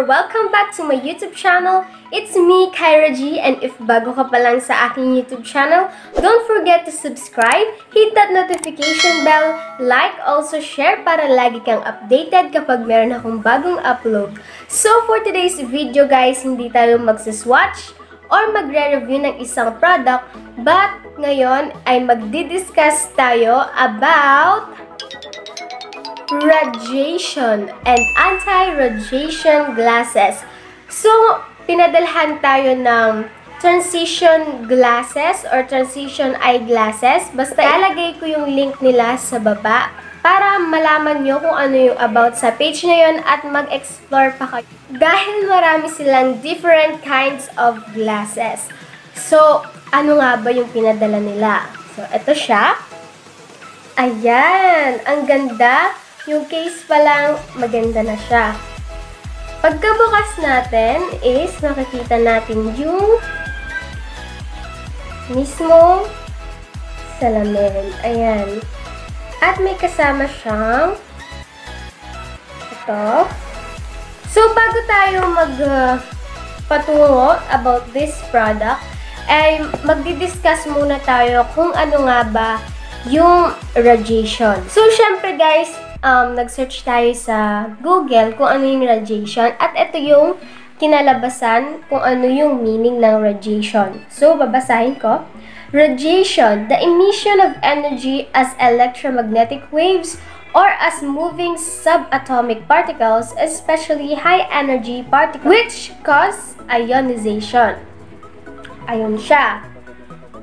Or welcome back to my YouTube channel. It's me, Kyra G, and if bago ka pa lang sa aking YouTube channel, don't forget to subscribe, hit that notification bell, like, also share para lagi kang updated kapag meron akong bagong upload. So for today's video guys, hindi tayo magsiswatch or magre-review ng isang product, but ngayon ay magdi-discuss tayo about radiation and anti-radiation glasses. So, pinadalhan tayo ng transition glasses or transition eyeglasses. Basta ilalagay ko yung link nila sa baba para malaman nyo kung ano yung about sa page na yun at mag-explore pa kayo. Dahil marami silang different kinds of glasses. So, ano nga ba yung pinadala nila? So, ito siya. Ayan! Ang ganda! Yung case pa lang, maganda na siya. Pagkabukas natin is makikita natin yung mismo salamin. Ayan. At may kasama siyang ito. So, bago tayo mag uh, about this product, ay magdi-discuss muna tayo kung ano nga ba yung radiation. So, syempre guys, um, nag-search tayo sa Google kung ano yung radiation at ito yung kinalabasan kung ano yung meaning ng radiation. So, babasahin ko. Radiation, the emission of energy as electromagnetic waves or as moving subatomic particles, especially high-energy particles, which cause ionization. Ayun siya.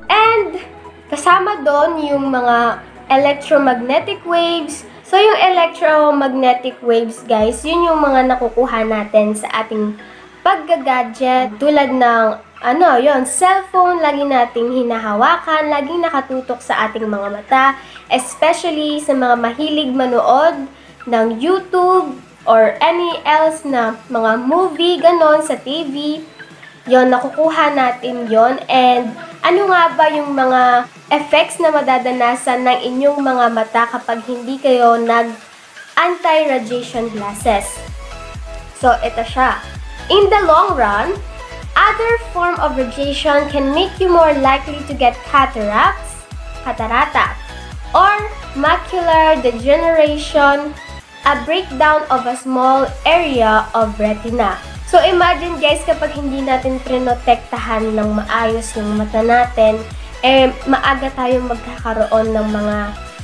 And, kasama doon yung mga electromagnetic waves. So, yung electromagnetic waves, guys, yun yung mga nakukuha natin sa ating paggagadget. Tulad ng, ano, yon cellphone, lagi nating hinahawakan, laging nakatutok sa ating mga mata. Especially sa mga mahilig manood ng YouTube or any else na mga movie, ganon, sa TV. Yon, nakukuha natin yon And ano nga ba yung mga effects na madadanasan ng inyong mga mata kapag hindi kayo nag anti-radiation glasses? So, ito siya. In the long run, other form of radiation can make you more likely to get cataracts, catarata, or macular degeneration, a breakdown of a small area of retina. So imagine guys, kapag hindi natin prinotektahan ng maayos yung mata natin, eh maaga tayong magkakaroon ng mga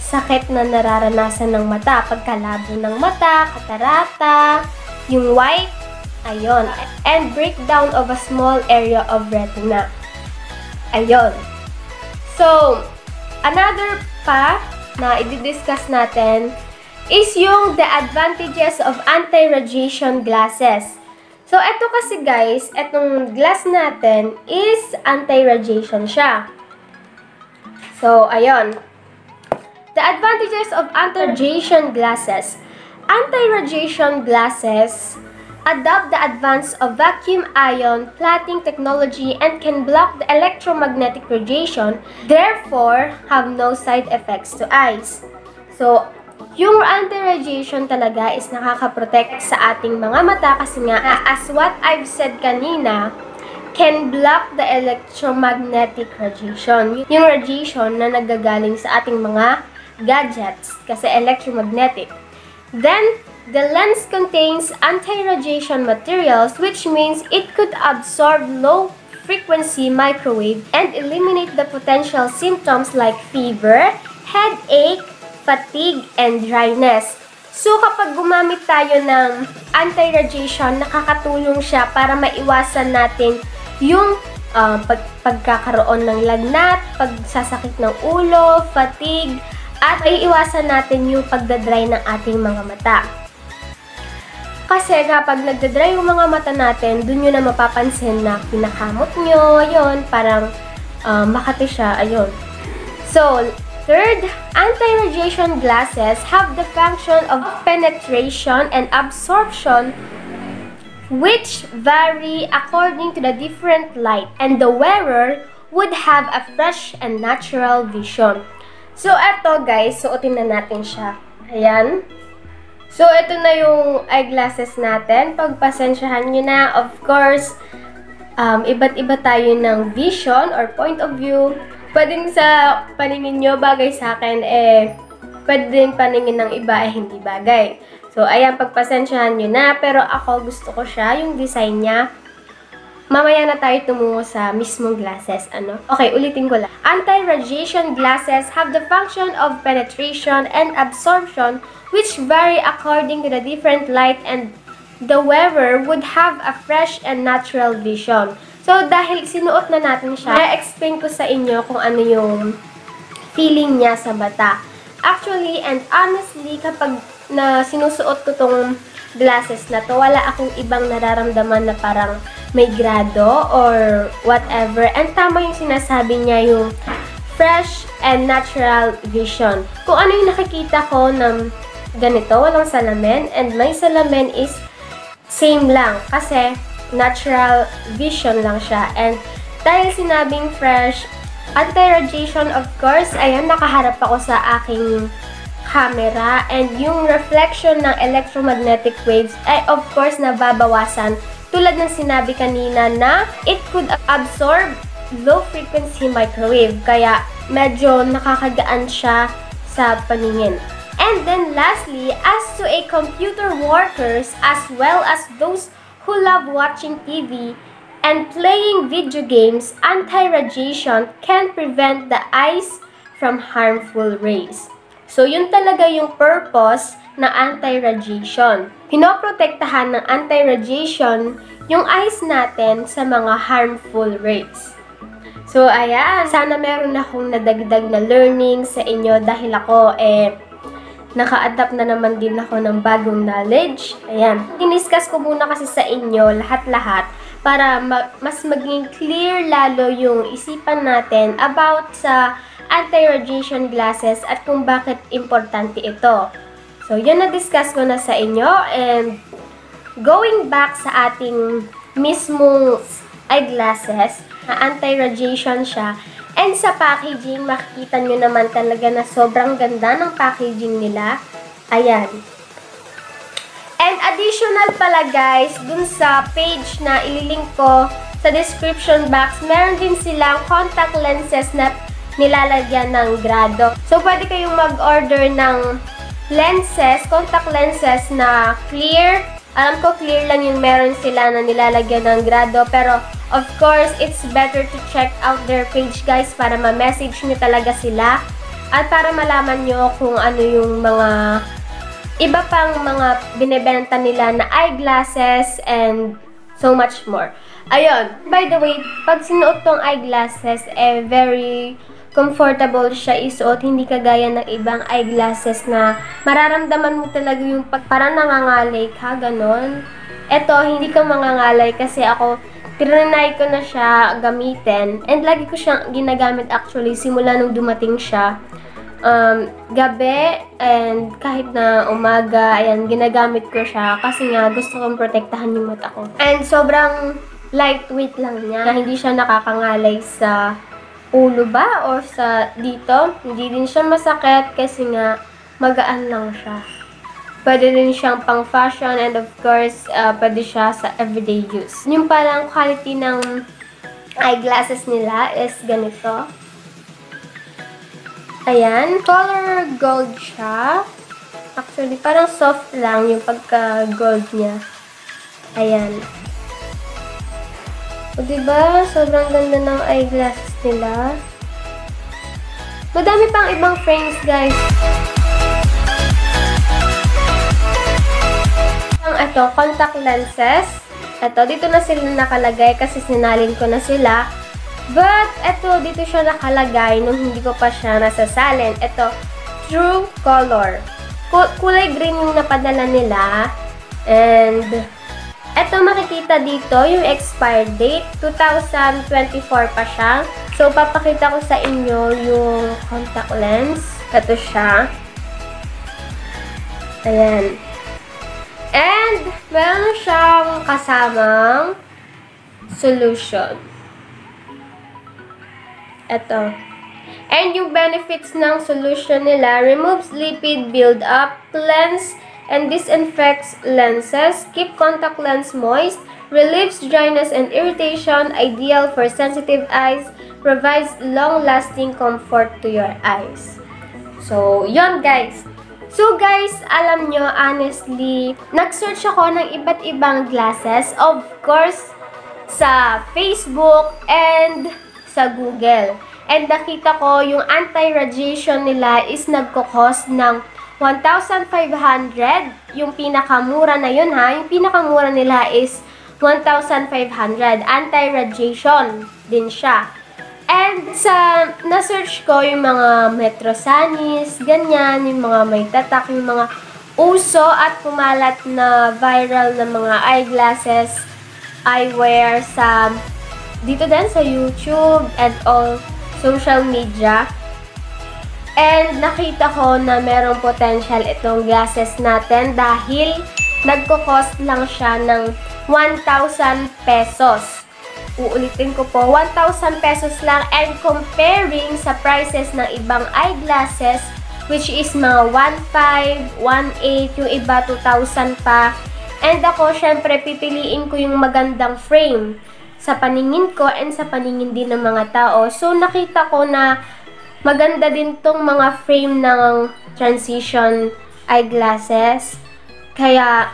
sakit na nararanasan ng mata. Pagkalabo ng mata, katarata, yung white, ayon, and breakdown of a small area of retina. Ayon. So, another pa na i-discuss natin is yung the advantages of anti-radiation glasses. So, eto kasi guys, etong glass natin is anti-radiation siya. So, ayun. The advantages of anti-radiation glasses. Anti-radiation glasses adopt the advance of vacuum ion plating technology and can block the electromagnetic radiation, therefore have no side effects to eyes. So, yung anti-radiation talaga is nakaka-protect sa ating mga mata kasi nga, as what I've said kanina, can block the electromagnetic radiation. Yung radiation na nagagaling sa ating mga gadgets kasi electromagnetic. Then, the lens contains anti-radiation materials which means it could absorb low frequency microwave and eliminate the potential symptoms like fever, headache, fatigue, and dryness. So, kapag gumamit tayo ng anti-radiation, nakakatulong siya para maiwasan natin yung uh, pag pagkakaroon ng lagnat, pagsasakit ng ulo, fatigue, at maiiwasan natin yung pagdadry ng ating mga mata. Kasi kapag nagdadry yung mga mata natin, dun yun na mapapansin na pinakamot nyo, ayun, parang uh, makati siya, ayun. So, Third, anti-radiation glasses have the function of penetration and absorption which vary according to the different light and the wearer would have a fresh and natural vision. So, eto guys, suotin na natin siya. Ayan. So, ito na yung eyeglasses natin. Pagpasensyahan nyo na, of course, um, iba't iba tayo ng vision or point of view. Pwedeng sa paningin nyo, bagay sa akin, eh, pwede din paningin ng iba, eh, hindi bagay. So, ayan, pagpasensyahan nyo na. Pero ako, gusto ko siya, yung design niya. Mamaya na tayo tumungo sa mismong glasses. Ano? Okay, ulitin ko lang. Anti-radiation glasses have the function of penetration and absorption which vary according to the different light and the wearer would have a fresh and natural vision. So, dahil sinuot na natin siya, i-explain ko sa inyo kung ano yung feeling niya sa bata. Actually, and honestly, kapag na sinusuot ko tong glasses na to, wala akong ibang nararamdaman na parang may grado or whatever. And tama yung sinasabi niya yung fresh and natural vision. Kung ano yung nakikita ko ng ganito, walang salamin, and may salamin is same lang. Kasi natural vision lang siya. And dahil sinabing fresh, anti-radiation of course, ayan, nakaharap ako sa aking camera and yung reflection ng electromagnetic waves ay of course nababawasan tulad ng sinabi kanina na it could absorb low frequency microwave kaya medyo nakakagaan siya sa paningin. And then lastly, as to a computer workers as well as those who love watching TV and playing video games, anti-radiation can prevent the eyes from harmful rays. So, yun talaga yung purpose na anti-radiation. Pinoprotektahan ng anti-radiation yung eyes natin sa mga harmful rays. So, ayan. Sana meron akong nadagdag na learning sa inyo dahil ako, eh, naka-adapt na naman din ako ng bagong knowledge. Ayan. Diniscuss ko muna kasi sa inyo lahat-lahat para ma- mas maging clear lalo yung isipan natin about sa anti-radiation glasses at kung bakit importante ito. So, yun na-discuss ko na sa inyo and going back sa ating mismong eyeglasses, na anti-radiation siya, and sa packaging, makikita nyo naman talaga na sobrang ganda ng packaging nila. Ayan. And additional pala guys, dun sa page na ililink ko sa description box, meron din silang contact lenses na nilalagyan ng grado. So, pwede kayong mag-order ng lenses, contact lenses na clear. Alam ko clear lang yung meron sila na nilalagyan ng grado. Pero, of course, it's better to check out their page, guys, para ma-message nyo talaga sila. At para malaman nyo kung ano yung mga iba pang mga binebenta nila na eyeglasses and so much more. Ayun, by the way, pag sinuot tong eyeglasses, eh, very comfortable siya isuot, hindi kagaya ng ibang eyeglasses na mararamdaman mo talaga yung pag parang nangangalay ka, ganon. Eto, hindi ka mangangalay kasi ako, trinay ko na siya gamitin. And lagi ko siyang ginagamit actually simula nung dumating siya. Um, gabi and kahit na umaga, ayan, ginagamit ko siya kasi nga gusto kong protektahan yung mata ko. And sobrang lightweight lang niya, na hindi siya nakakangalay sa ulo ba or sa dito. Hindi din siya masakit kasi nga magaan lang siya. Pwede din siyang pang fashion and of course, uh, pwede siya sa everyday use. Yung parang quality ng eyeglasses nila is ganito. Ayan, color gold siya. Actually, parang soft lang yung pagka-gold niya. Ayan. O, diba? Sobrang ganda ng eyeglasses nila. Madami pang ibang frames, guys. Ito, contact lenses. Ito, dito na sila nakalagay kasi sinalin ko na sila. But, ito, dito siya nakalagay nung hindi ko pa siya nasasalin. Ito, True Color. Kulay green yung napadala nila. And, ito makikita dito, yung expired date. 2024 pa siya. So, papakita ko sa inyo yung contact lens. Ito siya. Ayan. And, meron siyang kasamang solution. Ito. And yung benefits ng solution nila, removes lipid buildup, cleanse and disinfects lenses, keep contact lens moist, relieves dryness and irritation, ideal for sensitive eyes, provides long-lasting comfort to your eyes. So, yon guys. So guys, alam nyo, honestly, nag-search ako ng iba't ibang glasses. Of course, sa Facebook and sa Google. And nakita ko yung anti-radiation nila is nagko-cost ng 1,500. Yung pinakamura na yun ha. Yung pinakamura nila is 1,500. Anti-radiation din siya. And sa na-search ko yung mga metrosanis, ganyan, yung mga may tatak, yung mga uso at kumalat na viral na mga eyeglasses, eyewear sa dito din sa YouTube and all social media. And nakita ko na merong potential itong glasses natin dahil nagko-cost lang siya ng 1,000 pesos. Uulitin ko po, 1,000 pesos lang and comparing sa prices ng ibang eyeglasses which is mga 1,500, 1,800, yung iba 2,000 pa. And ako, syempre, pipiliin ko yung magandang frame sa paningin ko and sa paningin din ng mga tao. So, nakita ko na maganda din tong mga frame ng transition eyeglasses. Kaya,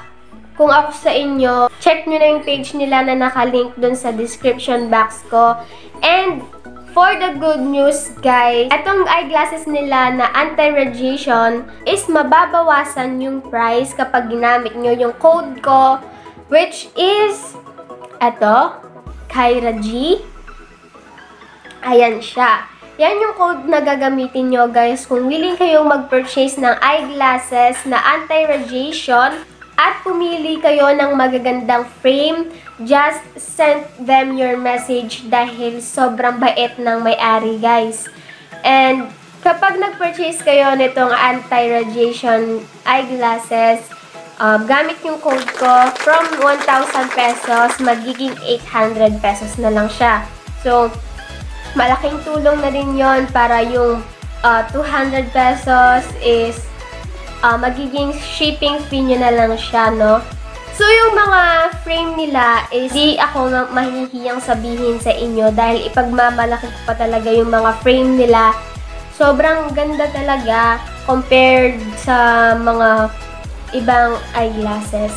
kung ako sa inyo, check nyo na yung page nila na nakalink dun sa description box ko. And, for the good news, guys, itong eyeglasses nila na anti-radiation is mababawasan yung price kapag ginamit nyo yung code ko, which is, eto, Kyra G. Ayan siya. Yan yung code na gagamitin nyo, guys, kung willing kayong mag-purchase ng eyeglasses na anti-radiation at pumili kayo ng magagandang frame, just send them your message dahil sobrang bait ng may-ari, guys. And kapag nag-purchase kayo nitong anti-radiation eyeglasses, um, gamit yung code ko, from 1,000 pesos, magiging 800 pesos na lang siya. So, malaking tulong na rin yon para yung uh, 200 pesos is uh, magiging shipping fee nyo na lang siya, no? So, yung mga frame nila is di ako ma- mahihiyang sabihin sa inyo dahil ipagmamalaki ko pa talaga yung mga frame nila. Sobrang ganda talaga compared sa mga ibang eyeglasses.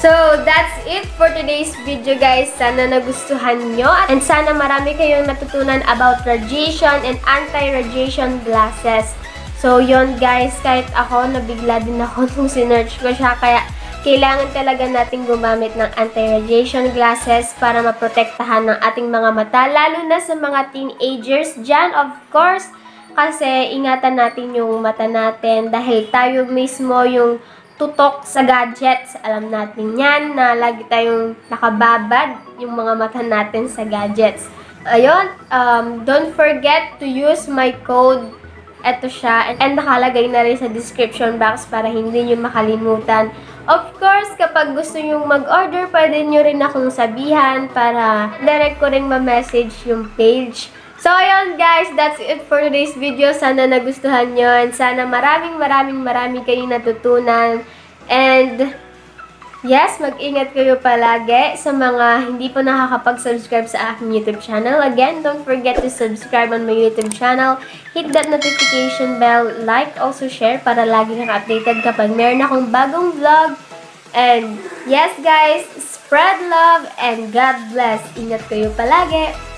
So, that's it for today's video guys. Sana nagustuhan nyo and sana marami kayong natutunan about radiation and anti-radiation glasses. So, yon guys, kahit ako, nabigla din ako nung sinerch ko siya. Kaya, kailangan talaga nating gumamit ng anti-radiation glasses para maprotektahan ng ating mga mata, lalo na sa mga teenagers dyan, of course. Kasi, ingatan natin yung mata natin dahil tayo mismo yung tutok sa gadgets. Alam natin yan na lagi tayong nakababad yung mga mata natin sa gadgets. Ayun, um, don't forget to use my code ito siya. And nakalagay na rin sa description box para hindi nyo makalimutan. Of course, kapag gusto nyo mag-order, pwede nyo rin akong sabihan para direct ko rin ma-message yung page. So, ayun guys, that's it for today's video. Sana nagustuhan nyo and sana maraming maraming maraming kayong natutunan. And, Yes, mag-ingat kayo palagi sa mga hindi pa nakakapag-subscribe sa aking YouTube channel. Again, don't forget to subscribe on my YouTube channel. Hit that notification bell, like, also share para lagi kang updated kapag meron akong bagong vlog. And yes guys, spread love and God bless. Ingat kayo palagi.